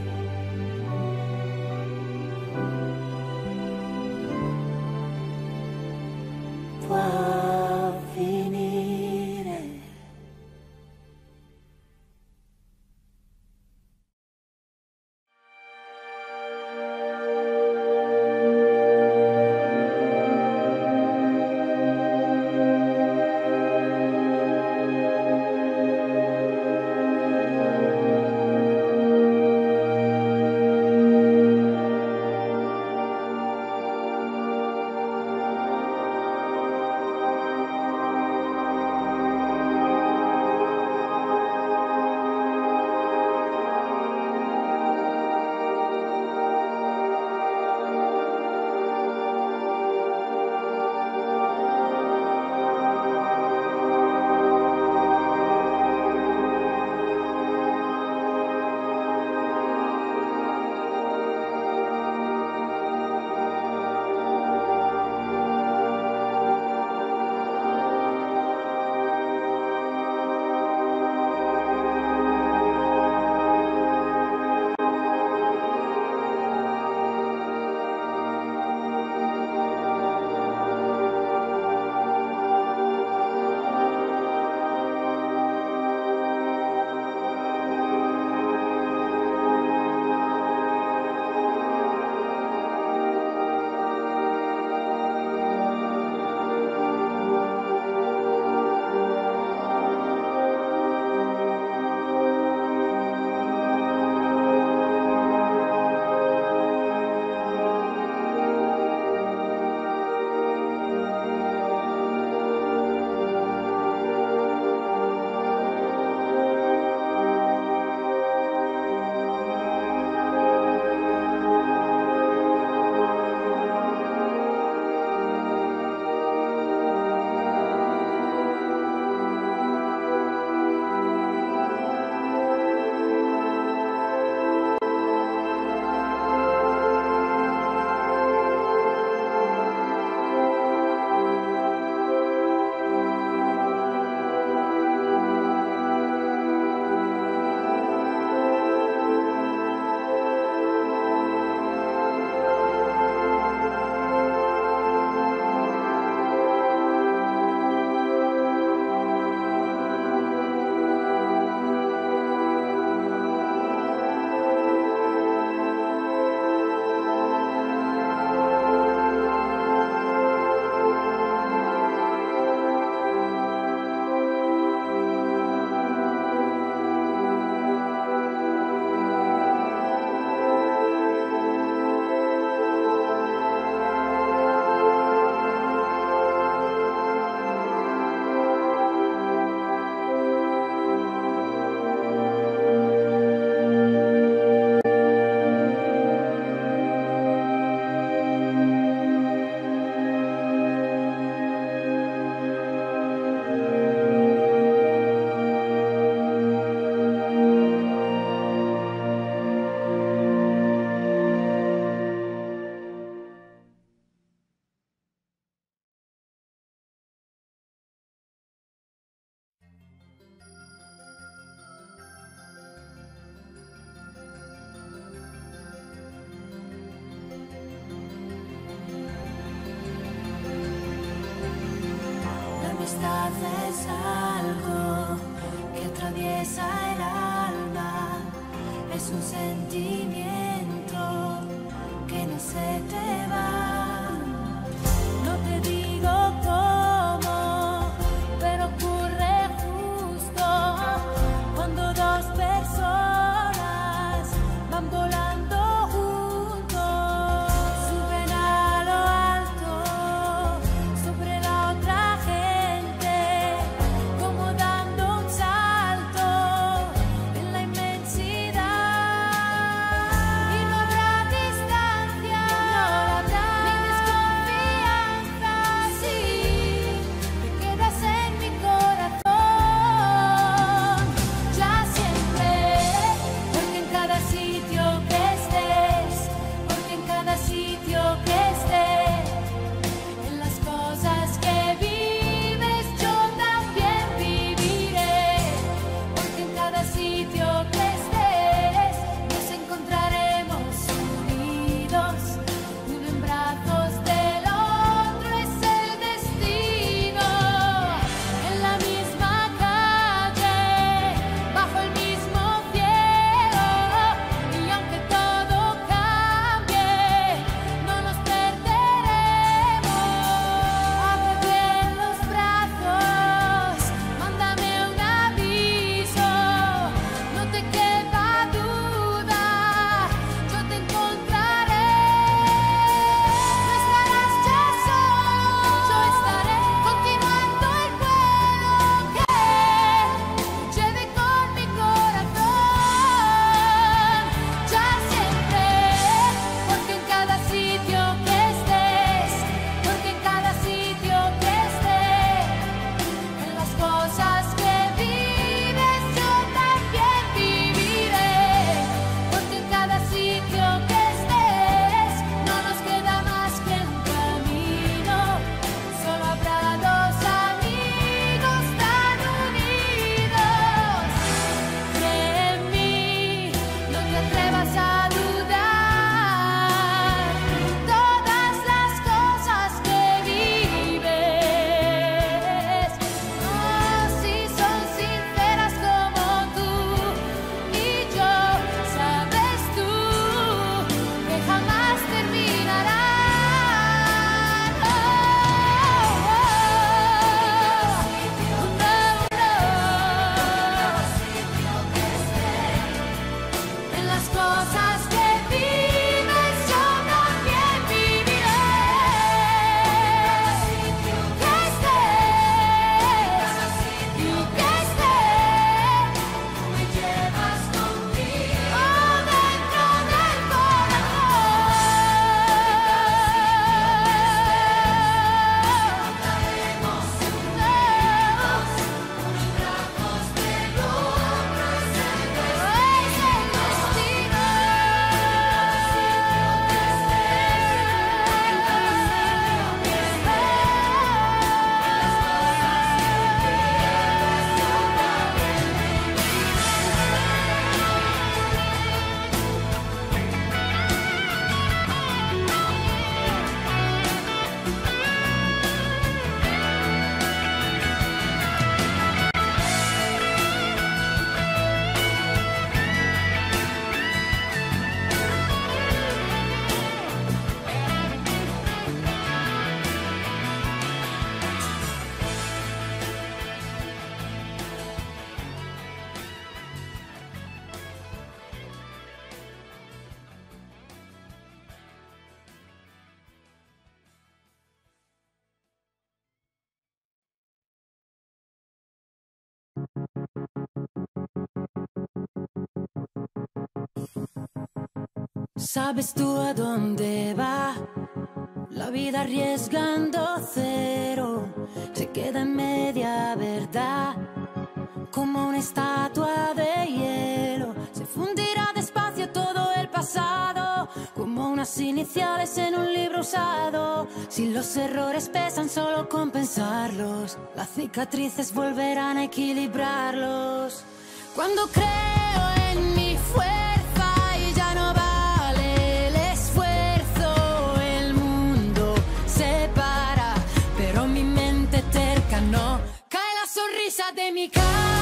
¿Sabes tú a dónde va? La vida arriesgando cero se queda en media verdad. Como una estatua de hielo se fundirá despacio todo el pasado. Como unas iniciales en un libro usado. Si los errores pesan solo compensarlos, las cicatrices volverán a equilibrarlos. Cuando creo en mi fuerza. camisa de mi casa.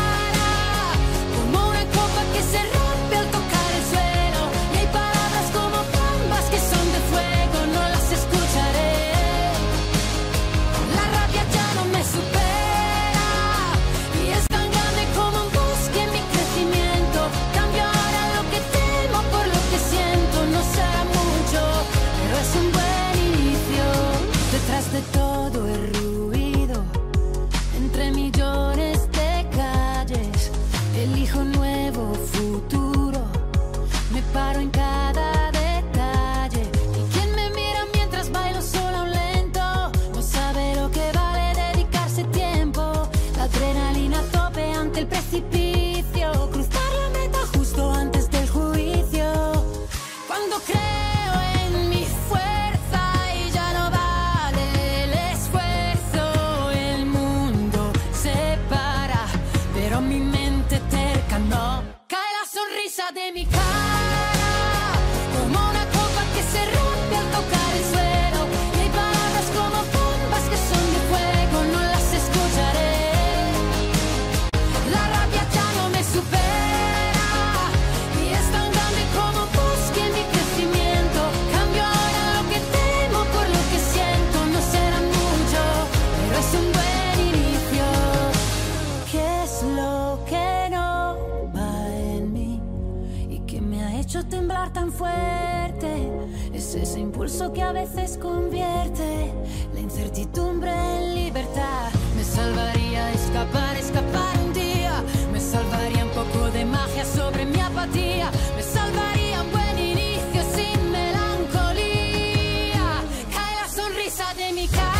fuerte. Es ese impulso que a veces convierte la incertidumbre en libertad. Me salvaría escapar, escapar un día. Me salvaría un poco de magia sobre mi apatía. Me salvaría un buen inicio sin melancolía. Cae la sonrisa de mi cara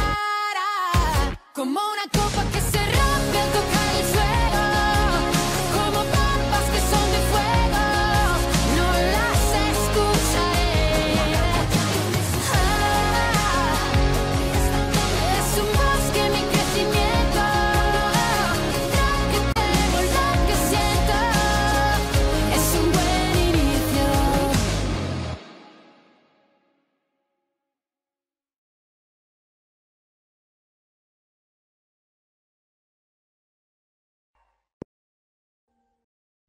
como una